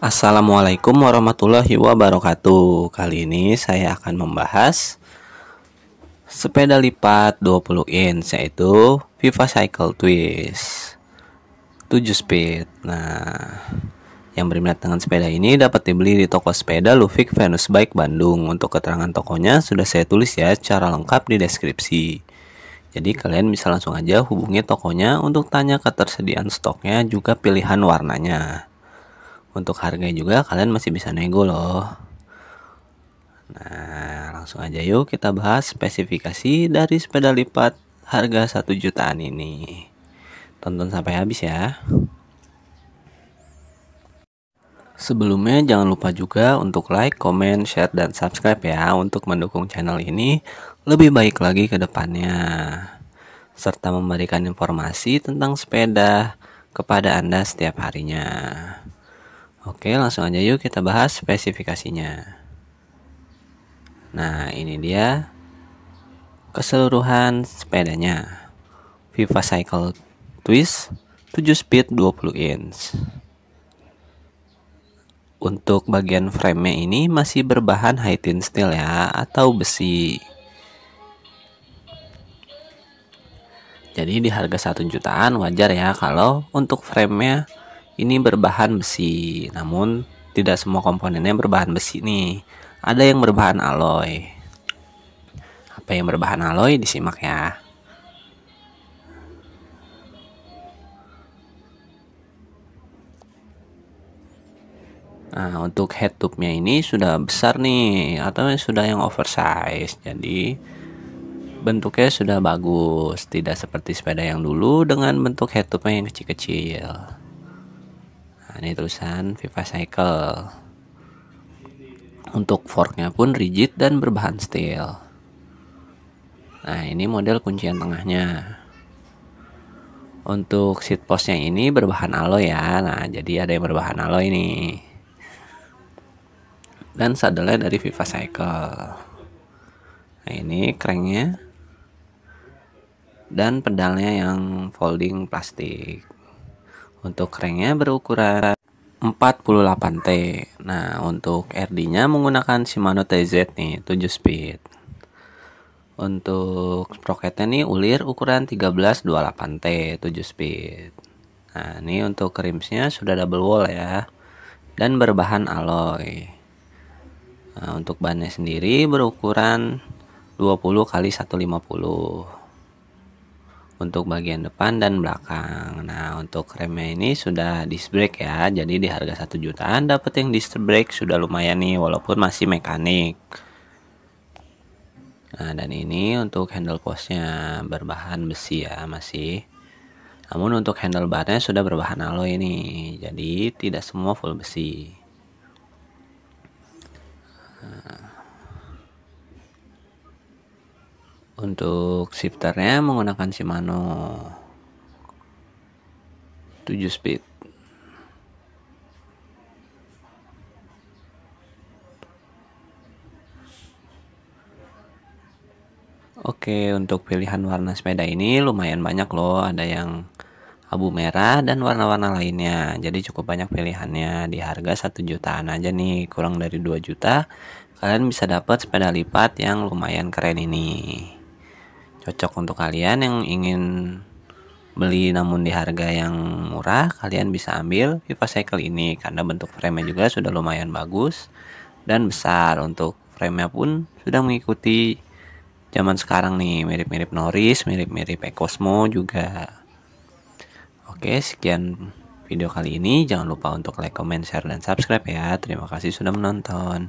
Assalamualaikum warahmatullahi wabarakatuh. Kali ini saya akan membahas Sepeda lipat 20 inch yaitu Viva Cycle Twist. 7 speed. Nah yang berminat dengan sepeda ini dapat dibeli di toko sepeda Lufik Venus Bike Bandung. Untuk keterangan tokonya sudah saya tulis ya secara lengkap di deskripsi. Jadi kalian bisa langsung aja hubungi tokonya untuk tanya ketersediaan stoknya juga pilihan warnanya. Untuk harganya juga kalian masih bisa nego loh. Nah, langsung aja yuk kita bahas spesifikasi dari sepeda lipat harga 1 jutaan ini. Tonton sampai habis ya. Sebelumnya jangan lupa juga untuk like, comment, share, dan subscribe ya untuk mendukung channel ini lebih baik lagi ke depannya. Serta memberikan informasi tentang sepeda kepada Anda setiap harinya. Oke, langsung aja yuk kita bahas spesifikasinya. Nah, ini dia keseluruhan sepedanya. Viva Cycle Twist 7 speed 20 inch. Untuk bagian frame-nya ini masih berbahan high tin steel ya atau besi. Jadi di harga 1 jutaan wajar ya kalau untuk frame-nya ini berbahan besi, namun tidak semua komponennya berbahan besi nih. Ada yang berbahan alloy. Apa yang berbahan alloy disimak ya. Nah, untuk head tube-nya ini sudah besar nih atau sudah yang oversize. Jadi bentuknya sudah bagus, tidak seperti sepeda yang dulu dengan bentuk head tube-nya yang kecil-kecil ini tulisan Viva Cycle. Untuk forknya pun rigid dan berbahan steel. Nah ini model kuncian tengahnya. Untuk seat postnya ini berbahan alloy ya. Nah jadi ada yang berbahan alloy ini dan sadelnya dari Viva Cycle. Nah ini cranknya. Dan pedalnya yang folding plastik untuk cranknya berukuran 48T. Nah, untuk RD-nya menggunakan Shimano TZ nih, 7 speed. Untuk sprocketnya nih ulir ukuran 1328T, 7 speed. Nah, ini untuk rimsnya sudah double wall ya. Dan berbahan alloy. Nah, untuk bannya sendiri berukuran 20 kali 150 untuk bagian depan dan belakang. Nah, untuk remnya ini sudah disc brake ya. Jadi di harga 1 jutaan dapat yang disc brake sudah lumayan nih walaupun masih mekanik. Nah, dan ini untuk handle postnya berbahan besi ya masih. Namun untuk handlebarnya sudah berbahan alloy ini. Jadi tidak semua full besi. Nah, Untuk shifternya menggunakan Shimano 7 speed. Oke, untuk pilihan warna sepeda ini lumayan banyak loh. Ada yang abu merah dan warna-warna lainnya. Jadi cukup banyak pilihannya di harga 1 jutaan aja nih, kurang dari 2 juta. Kalian bisa dapat sepeda lipat yang lumayan keren ini cocok untuk kalian yang ingin beli namun di harga yang murah kalian bisa ambil Viva Cycle ini karena bentuk frame juga sudah lumayan bagus dan besar. Untuk frame-nya pun sudah mengikuti zaman sekarang nih mirip-mirip Norris mirip-mirip Ecosmo juga. Oke sekian video kali ini. Jangan lupa untuk like comment share dan subscribe ya. Terima kasih sudah menonton